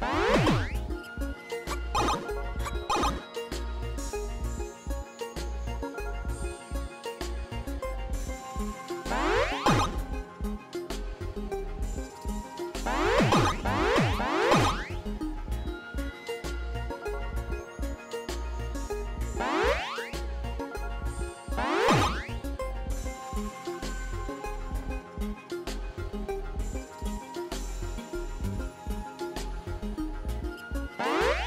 Bye. You